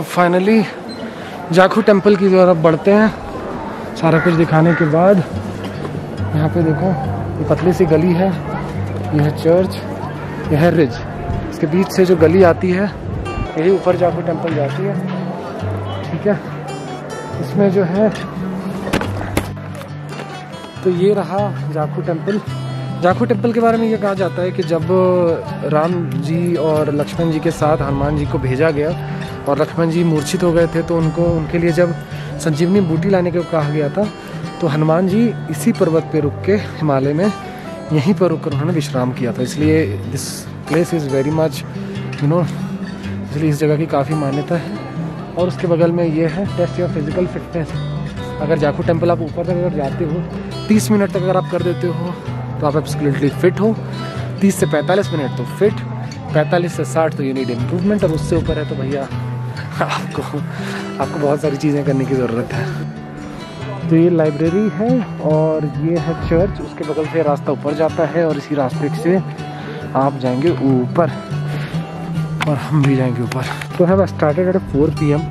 Finally Jakhu temple की तरफ़ बढ़ते हैं। सारा कुछ दिखाने के बाद, यहाँ पे देखो, ये पतली सी गली है यह है चर्च यह है रिज इसके बीच से जो गली आती है, यही ऊपर जाखू टेंपल जाती है। ठीक है? इसमें जो है तो ये रहा जाखू टेंपल जाखू टेंपल के बारे में ये कहा जाता है कि जब राम जी और लक्ष्मण जी के साथ हनुमान जी को भेजा गया और लक्ष्मण जी मूर्छित हो गए थे तो उनको, उनके लिए जब संजीवनी बूटी लाने को कहा गया था तो हनुमान जी इसी पर्वत पे रुक के हिमालय में यहीं पर रुक कर उन्होंने विश्राम किया था। इसलिए this place is very much you know इसलिए इस जगह की काफ़ी मान्यता है। और उसके बगल में ये है टेस्ट योर फ़िज़िकल फिटनेस अगर जाखू टेंपल आप ऊपर तक अगर जाते हो, तीस मिनट तक अगर आप कर देते हो तो आप एब्सोल्युटली फिट हो। तीस से पैंतालीस मिनट तो फिट पैंतालीस से साठ तो यू नीड इम्प्रूवमेंट और उससे ऊपर है तो भैया, आपको आपको बहुत सारी चीज़ें करने की ज़रूरत है। तो ये लाइब्रेरी है और ये है चर्च उसके बगल से रास्ता ऊपर जाता है और इसी रास्ते से आप जाएँगे ऊपर और हम भी जाएँगे ऊपर। तो have started at four P M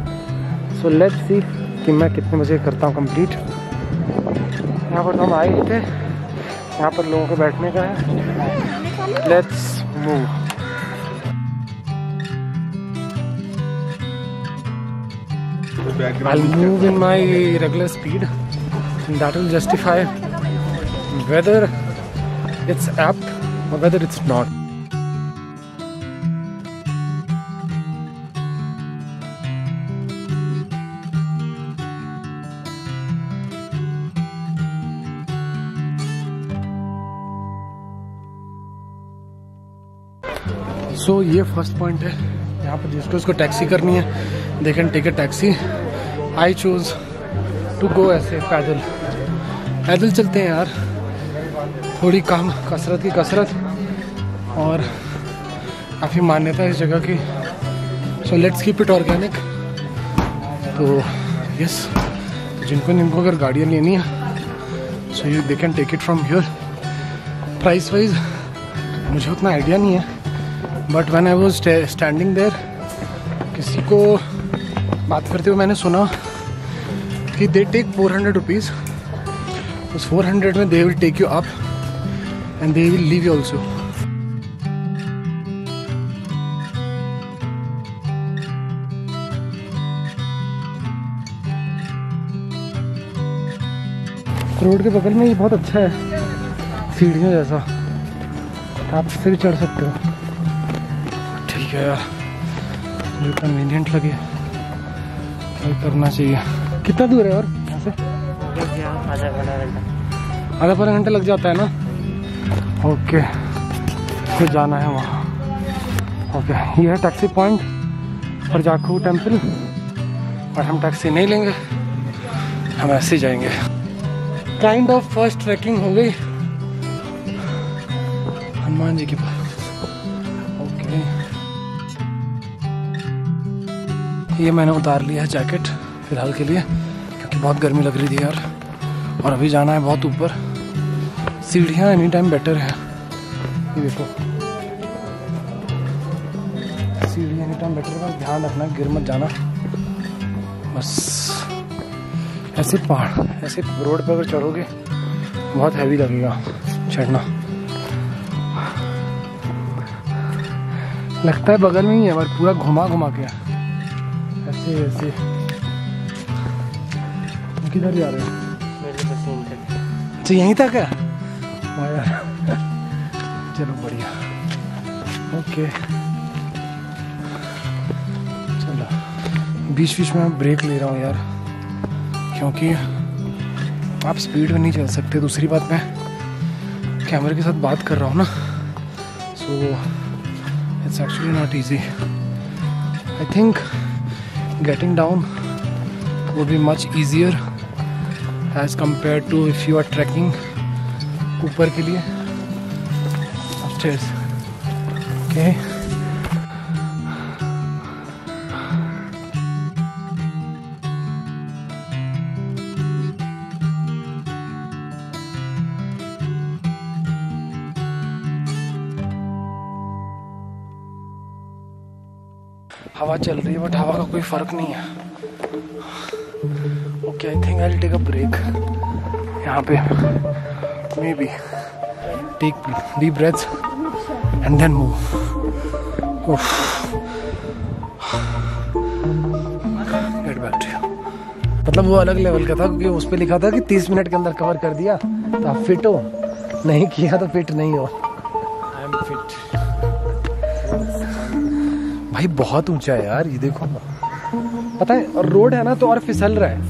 so let's see कि मैं कितने बजे करता हूँ कंप्लीट यहाँ पर तो हम आए थे। यहाँ पर लोगों के बैठने का है let's move I'll move in my regular speed that will justify whether it's apt or whether it's not. So so, ये फ़र्स्ट पॉइंट है। यहाँ पर जिसको उसको टैक्सी करनी है। They can take a taxi I choose to go ऐसे पैदल पैदल चलते हैं यार। थोड़ी कम कसरत की कसरत। और काफ़ी मान्यता है इस जगह की। So let's keep it organic तो यस जिनको जिनको अगर गाड़ियाँ लेनी है so you they can take it from here price wise मुझे उतना आइडिया नहीं है। But when I standing there किसी को बात करते हुए मैंने सुना कि they take four hundred rupees उस फोर हंड्रेड में they will take you up and they will leave you also road के बगल में ये बहुत अच्छा है, सीढ़ियों जैसा। आप इससे भी चढ़ सकते हो। ठीक है यार। जो कन्वीनियंट लगे। करना चाहिए। कितना दूर है और? यहाँ से? आधा पौना घंटा लग जाता है ना? ओके फिर जाना है वहाँ। ओके ये है टैक्सी पॉइंट और जाखू टेंपल और हम टैक्सी नहीं लेंगे। हम ऐसे ही जाएँगे। काइंड ऑफ़ फ़र्स्ट ट्रैकिंग हो गई। हनुमान जी के पास ये मैंने उतार लिया है जैकेट, फ़िलहाल के लिए, क्योंकि बहुत गर्मी लग रही थी यार। और अभी जाना है बहुत ऊपर। सीढ़ियाँ एनी टाइम बेटर है। ये देखो। सीढ़ियाँ एनी टाइम बेटर है ध्यान रखना, गिर मत जाना। बस। ऐसे पहाड़, ऐसे रोड पर अगर चढ़ोगे, बहुत हैवी लगेगा, चढ़ना। लगता है बगल में ही है, पर पूरा घुमा घुमा के ऐसे। ऐसे किधर जा रहे हो? अच्छा यहीं तक है? यार। चलो बढ़िया। ओके। चलो। बीच बीच में ब्रेक ले रहा हूँ यार। क्योंकि आप स्पीड में नहीं चल सकते। दूसरी बात मैं कैमरे के साथ बात कर रहा हूँ ना। So it's actually not easy I think getting down would be much easier as compared to if you are trekking ऊपर के लिए upstairs okay हवा चल रही है बट हवा का कोई फ़र्क नहीं है। Okay I think I take a break यहाँ पे maybe take deep breath and then move get back to मतलब वो अलग लेवल का था, क्योंकि उस पर लिखा था कि 30 मिनट के अंदर कवर कर दिया तो आप फिट हो। नहीं किया तो फिट नहीं हो। भाई, बहुत ऊँचा है यार, ये देखो। पता है, रोड है ना तो और फिसल रहा है।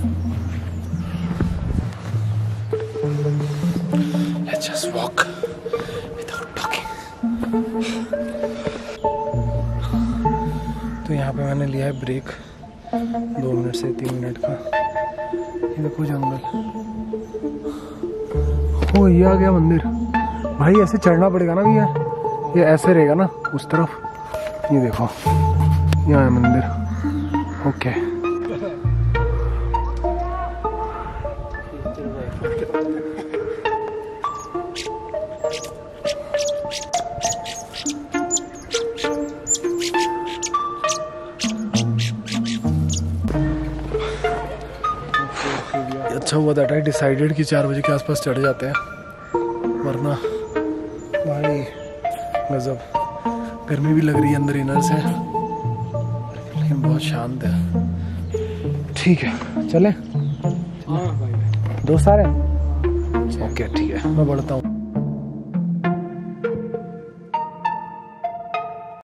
Let's just walk without talking. तो यहाँ पे मैंने लिया है ब्रेक दो मिनट से तीन मिनट का। ये देखो जंगल। ओ ये आ गया मंदिर। भाई, ऐसे चढ़ना पड़ेगा ना भैया। ये ऐसे रहेगा ना, उस तरफ़। ये देखो। यहाँ है मंदिर। ओके अच्छा हुआ आई डिसाइडेड कि चार बजे के आसपास चढ़ जाते हैं। वरना भाई गजब। गर्मी भी लग रही है अंदर इनर से। लेकिन बहुत शांत है। ठीक है चले। दोस्त आ रहे हैं। ओके ठीक है। मैं बढ़ता हूँ।